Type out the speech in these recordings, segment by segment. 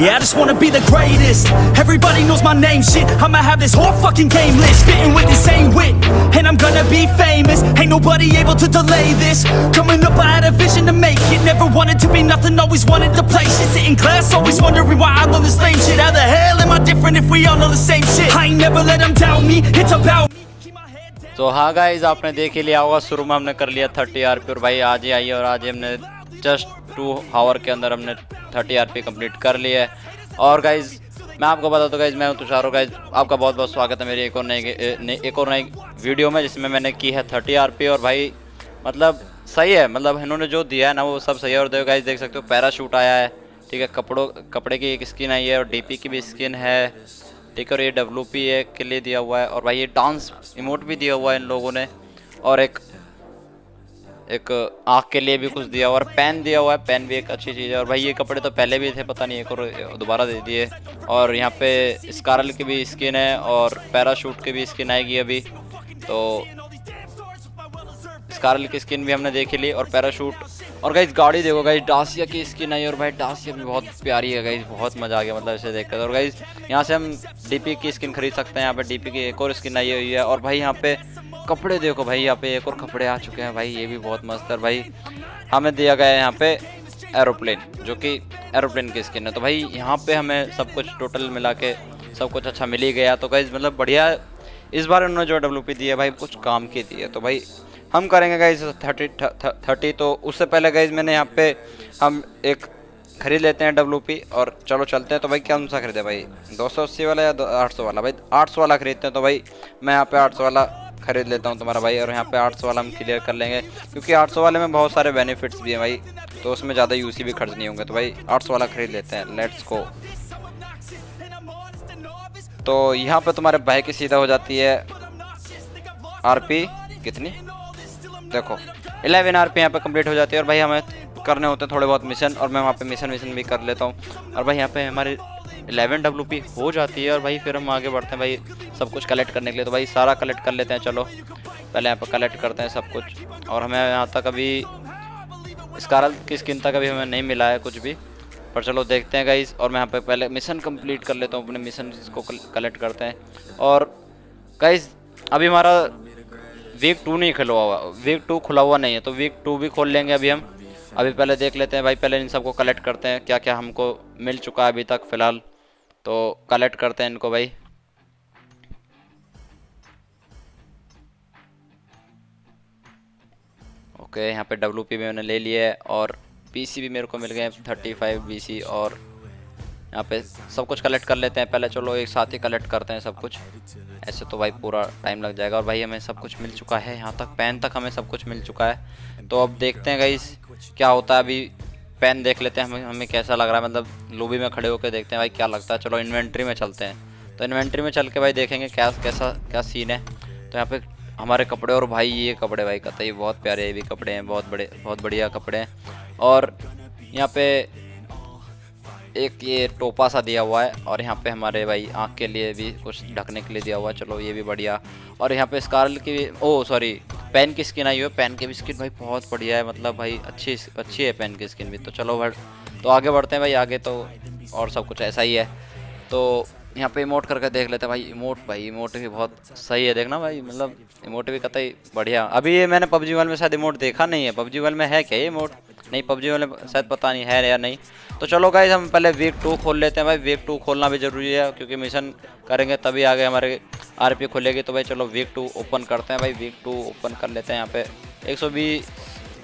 Yeah, I just wanna be the greatest. Everybody knows my name, shit. I'ma have this whole fucking game list. Spitting with insane wit. And I'm gonna be famous. Ain't nobody able to delay this. Coming up, I had a vision to make it. Never wanted to be nothing, always wanted to play shit. Sit in class, always wondering why I love this lame shit. How the hell am I different if we all know the same shit? I ain't never let them doubt me. It's about me. Keep my head down. तो हाँ guys आपने देख ही लिया होगा शुरू में हमने कर लिया थर्टी आर और भाई आज ही आई है और आज ही हमने जस्ट टू हावर के अंदर हमने थर्टी आर पी कंप्लीट कर लिया है। और गाइज़ मैं आपको बता दूँ गाइज़ मैं हूँ तुषार गाइज़ आपका बहुत बहुत स्वागत है मेरी एक और नई- एक और नई वीडियो में, जिसमें मैंने की है थर्टी आर पी और भाई मतलब सही है मतलब इन्होंने जो दिया है ना, वो सब सही है। और देखो गाइज़ देख सकते हो पैराशूट आया है, ठीक है, कपड़ों, कपड़े की एक स्किन आई है, और डीपी की भी स्किन है, ठीक है, और ये डब्ल्यू पी के लिए दिया हुआ है। और भाई, ये डांस इमोट भी दिया हुआ है इन लोगों ने। और एक एक आँख के लिए भी कुछ दिया हुआ और पेन दिया हुआ है। पेन भी एक अच्छी चीज़ है। और भाई, ये कपड़े तो पहले भी थे, पता नहीं, एक और दोबारा दे दिए। और यहाँ पे स्कारल की भी स्किन है और पैराशूट की भी स्किन आएगी अभी। तो स्कारल की स्किन भी हमने देख ली और पैराशूट। और गाइज़ गाड़ी देखो गाइज़ डासिया की स्किन आई और भाई, डासिया भी बहुत प्यारी है गाइज़ बहुत मज़ा आ गया मतलब इसे देखकर। और गाइज़ यहाँ से हम डीपी की स्किन खरीद सकते हैं। यहाँ पे डीपी की एक और स्किन आई हुई है। और भाई, यहाँ पे कपड़े देखो भाई, यहाँ पे एक और कपड़े आ चुके हैं भाई, ये भी बहुत मस्त है भाई। हमें दिया गया है यहाँ पे एरोप्लेन, जो कि एरोप्लेन की स्किन है। तो भाई, यहाँ पे हमें सब कुछ टोटल मिला के सब कुछ अच्छा मिल ही गया। तो गाइज़ मतलब बढ़िया इस बार उन्होंने जो डब्ल्यू पी दी है भाई, कुछ काम की दी है। तो भाई, हम करेंगे गाइज़ थर्टी थर्टी तो उससे पहले गाइज़ मैंने यहाँ पे हम एक खरीद लेते हैं डब्ल्यू पी और चलो चलते हैं। तो भाई, कौन सा खरीदे भाई? दो सौ अस्सी वाला या आठ सौ वाला? भाई, आठ सौ वाला खरीदते हैं। तो भाई, मैं यहाँ पे आठ सौ वाला खरीद लेता हूँ तुम्हारा भाई और यहाँ पे आठ सौ वाला हम क्लियर कर लेंगे, क्योंकि आठ सौ वाले में बहुत सारे बेनिफिट्स भी हैं भाई तो उसमें ज़्यादा यूसी भी खर्च नहीं होंगे तो भाई आठ सौ वाला खरीद लेते हैं लेट्स को तो यहाँ पे तुम्हारे भाई की सीधा हो जाती है आरपी कितनी? देखो 11 आरपी यहाँ पे कंप्लीट हो जाती है और भाई हमें करने होते हैं थोड़े बहुत मिशन और मैं वहाँ पे मिशन मिशन भी कर लेता हूँ। और भाई यहाँ पे हमारे 11 डब्ल्यू हो जाती है और भाई फिर हम आगे बढ़ते हैं भाई सब कुछ कलेक्ट करने के लिए। तो भाई सारा कलेक्ट कर लेते हैं, चलो। पहले यहाँ पर कलेक्ट करते हैं सब कुछ। और हमें यहाँ तक अभी स्कारल की स्किन तक अभी हमें नहीं मिला है कुछ भी। पर चलो देखते हैं गाइस और मैं यहाँ पे पहले मिशन कंप्लीट कर लेता हूँ, अपने मिशन को कलेक्ट करते हैं। और गाइस अभी हमारा वीक टू नहीं खुला हुआ वीक टू खुला हुआ नहीं है तो वीक टू भी खोल लेंगे अभी हम। अभी पहले देख लेते हैं भाई, पहले इन सबको कलेक्ट करते हैं क्या क्या हमको मिल चुका है अभी तक, फ़िलहाल। तो कलेक्ट करते हैं इनको भाई। ओके यहाँ पे डब्ल्यू पी मैंने ले लिया है और पीसी भी मेरे को मिल गए थर्टी फाइव बी सी और यहाँ पे सब कुछ कलेक्ट कर लेते हैं। पहले चलो एक साथ ही कलेक्ट करते हैं सब कुछ। ऐसे तो भाई पूरा टाइम लग जाएगा और भाई हमें सब कुछ मिल चुका है। यहाँ तक पेन तक हमें सब कुछ मिल चुका है। तो अब देखते हैं गाइस क्या होता है अभी। पेन देख लेते हैं हमें हमें कैसा लग रहा है। मतलब लोबी में खड़े होकर देखते हैं भाई क्या लगता है। चलो इन्वेंट्री में चलते हैं। तो इन्वेंट्री में चल के भाई देखेंगे क्या, कैसा, क्या सीन है। तो यहाँ पे हमारे कपड़े और भाई ये कपड़े भाई कहता ये बहुत प्यारे ये भी कपड़े हैं, बहुत बड़े, बहुत बढ़िया कपड़े हैं। और यहाँ पे एक ये टोपा सा दिया हुआ है और यहाँ पे हमारे भाई आँख के लिए भी कुछ ढकने के लिए दिया हुआ है। चलो ये भी बढ़िया। और यहाँ पे स्कारल की ओ सॉरी पेन की स्किन आई हुई है, पेन की भी स्किन भाई बहुत बढ़िया है मतलब भाई अच्छी अच्छी है पेन की स्किन भी। तो चलो बढ़ तो आगे बढ़ते हैं भाई, आगे तो और सब कुछ ऐसा ही है। तो यहाँ पे इमोट करके देख लेते हैं भाई इमोट भाई इमोट भी बहुत सही है, देखना भाई मतलब इमोट भी कतई बढ़िया। अभी ये मैंने पबजी वाल में शायद इमोट देखा नहीं है, पबजी वाल में है क्या ये इमोट नहीं, पबजी वाले शायद पता नहीं है या नहीं। तो चलो गाइज़ हम पहले वीक टू खोल लेते हैं भाई वीक टू खोलना भी ज़रूरी है, क्योंकि मिशन करेंगे तभी आगे हमारे आर पी खुलेगी तो भाई चलो वीक टू ओपन करते हैं भाई वीक टू ओपन कर लेते हैं यहाँ पे। एक सौ बीस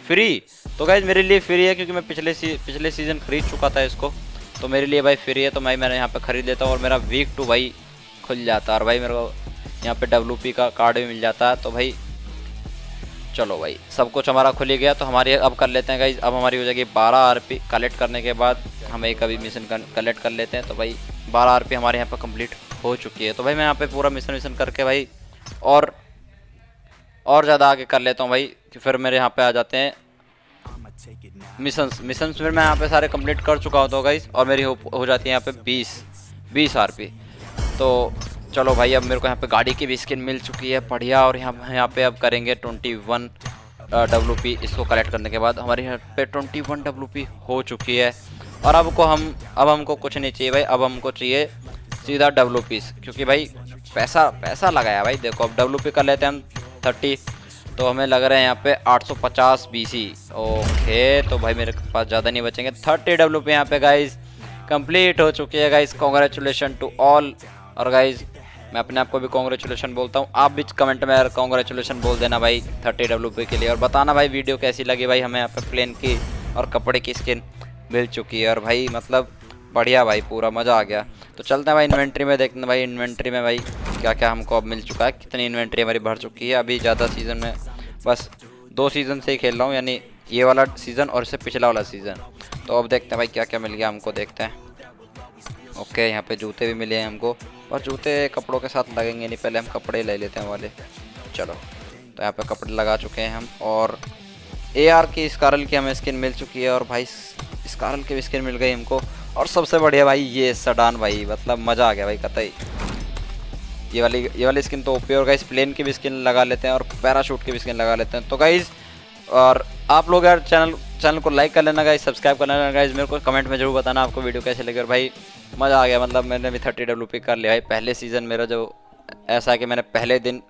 फ्री तो गाइज़ मेरे लिए फ्री है, क्योंकि मैं पिछले सी पिछले सीज़न खरीद चुका था इसको। तो मेरे लिए भाई फ्री है तो मैं, मैंने यहाँ पे ख़रीद लेता हूँ और मेरा वीक टू भाई खुल जाता है। और भाई मेरे को यहाँ पे डब्ल्यू का कार्ड भी मिल जाता है। तो भाई, चलो भाई, सब कुछ हमारा खुल ही गया। तो हमारी अब कर लेते हैं गाइज़ अब हमारी हो जाएगी बारह आर कलेक्ट करने के बाद हम एक अभी मिशन कलेक्ट कर लेते हैं। तो भाई बारह आर हमारे यहाँ पर कंप्लीट हो चुकी है। तो भाई मैं यहाँ पे पूरा मिशन विशन करके भाई और और ज़्यादा आगे कर लेता हूँ भाई कि फिर मेरे यहाँ पे आ जाते हैं। मिशन मिशन फिर मैं यहाँ पे सारे कंप्लीट कर चुका होता गाइस और मेरी हो, हो जाती है यहाँ पे बीस बीस आर पी तो चलो भाई अब मेरे को यहाँ पे गाड़ी की भी स्किन मिल चुकी है बढ़िया और यहाँ यहाँ पे अब करेंगे ट्वेंटी वन डब्ल्यू पी इसको कलेक्ट करने के बाद। हमारे यहाँ पे ट्वेंटी वन हो चुकी है। और अब को हम, अब हमको कुछ नहीं चाहिए भाई, अब हमको चाहिए सीधा डब्लू पीस क्योंकि भाई पैसा पैसा लगाया भाई, देखो अब डब्लू पी कर लेते हैं हम थर्टी तो हमें लग रहा है यहाँ पे 850 बीसी ओके तो भाई मेरे पास ज़्यादा नहीं बचेंगे। 30 डब्ल्यू पे यहाँ पे गाइज़ कंप्लीट हो चुकी है गाइज़ कॉन्ग्रेचुलेशन टू ऑल और गाइज़ मैं अपने आप को भी कॉन्ग्रेचुलेशन बोलता हूँ। आप भी कमेंट में यार कॉन्ग्रेचुलेशन बोल देना भाई थर्टी डब्ल्यू के लिए, और बताना भाई वीडियो कैसी लगी भाई हमें यहाँ पे प्लेन की, और कपड़े की स्किन मिल चुकी है और भाई मतलब बढ़िया भाई, पूरा मज़ा आ गया। तो चलते हैं भाई इन्वेंट्री में, देखते हैं भाई इन्वेंट्री में भाई क्या क्या हमको अब मिल चुका है, कितनी इन्वेंट्री हमारी भर चुकी है। अभी ज़्यादा सीज़न में बस दो सीज़न से ही खेल रहा हूँ, यानी ये वाला सीज़न और इससे पिछला वाला सीज़न तो अब देखते हैं भाई क्या क्या मिल गया हमको, देखते हैं। ओके, यहाँ पे जूते भी मिले हैं हमको। और जूते कपड़ों के साथ लगेंगे नहीं, पहले हम कपड़े ले लेते हैं वाले। चलो तो यहाँ पे कपड़े लगा चुके हैं हम और ए आर की स्कारल की हमें स्किन मिल चुकी है और भाई स्कारल की भी स्किन मिल गई हमको। और सबसे बढ़िया भाई ये सडान भाई मतलब मज़ा आ गया भाई, कतई। ये वाली ये वाली स्किन तो ओपी और गाइस प्लेन की भी स्किन लगा लेते हैं और पैराशूट की भी स्किन लगा लेते हैं। तो गाइज़ और आप लोग यार चैनल चैनल को लाइक कर लेना गाइज़ सब्सक्राइब कर लेना गाइज़ मेरे को कमेंट में ज़रूर बताना आपको वीडियो कैसे लगे। और भाई, मज़ा आ गया मतलब मैंने भी थर्टी डब्ल्यू पी कर लिया भाई, पहले सीज़न मेरा जो ऐसा है कि मैंने पहले दिन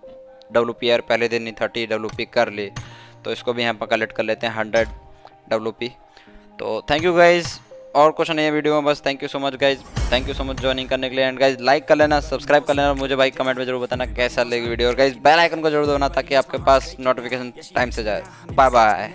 डब्ल्यू पी आर पहले दिन ही थर्टी डब्ल्यू पी कर ली। तो इसको भी यहाँ पर कलेक्ट कर लेते हैं हंड्रेड डब्ल्यू पी तो थैंक यू गाइज़ और कुछ नहीं है वीडियो में, बस thank you so much guys thank you so much joining करने के लिए। एंड गाइज़ लाइक कर लेना सब्सक्राइब कर लेना। और मुझे भाई कमेंट में ज़रूर बताना कैसा लगे वीडियो और गाइज़ बेल आइकन को ज़रूर देना ताकि आपके पास नोटिफिकेशन टाइम से जाए। Bye bye